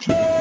Cheers.